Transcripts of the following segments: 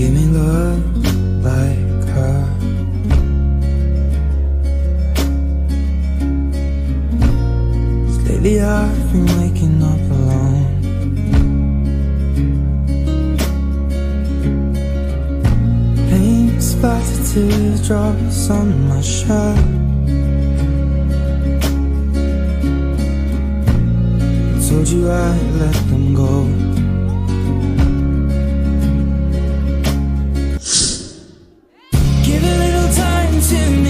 Give me love like her. lately I've been waking up alone. Paint splattered teardrops on my shirt. Told you I'd let them go.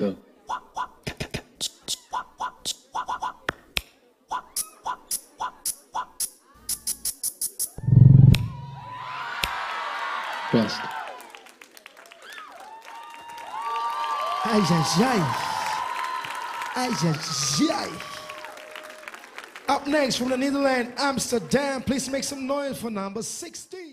Ai, ai, ai. Ai, ai, ai. Up next from the Netherlands, Amsterdam. Please make some noise for number 16.